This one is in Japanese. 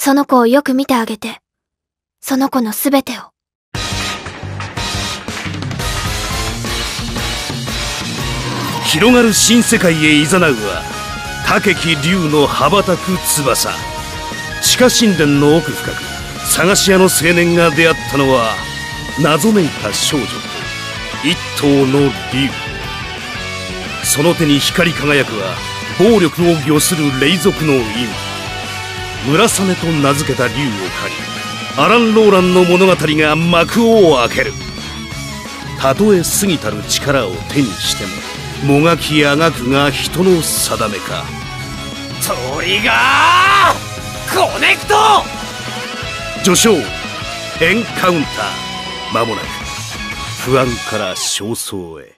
その子をよく見てあげて、その子のすべてを。広がる新世界へ誘うは武木龍の羽ばたく翼。地下神殿の奥深く探し屋の青年が出会ったのは謎めいた少女。と一頭の竜その手に光り輝くは暴力を御する霊族の印村雨と名付けた竜を狩りアラン・ローランの物語が幕を開ける。たとえ過ぎたる力を手にしてももがきあがくが人の定めか。トリガーコネクト!序章エンカウンター間もなく不安から焦燥へ